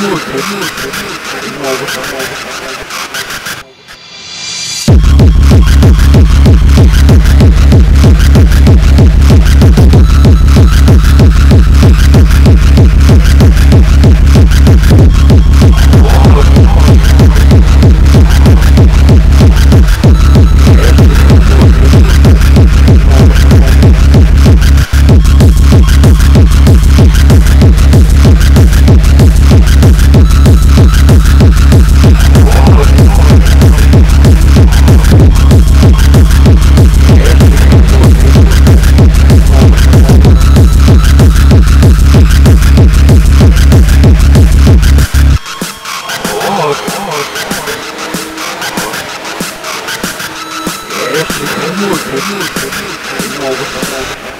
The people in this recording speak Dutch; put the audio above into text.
Thank 너무 너무 너무 너무 너무